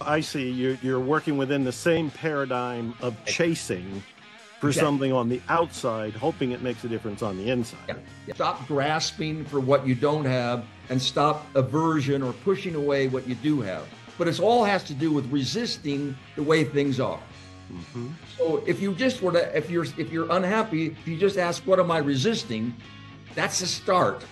I see you're, you're working within the same paradigm of chasing for exactly. something on the outside, hoping it makes a difference on the inside. Yeah. Yeah. Stop grasping for what you don't have and stop aversion or pushing away what you do have. But it all has to do with resisting the way things are. Mm-hmm. So if you just were to, if you're if you're unhappy, if you just ask, "What am I resisting?" That's a start.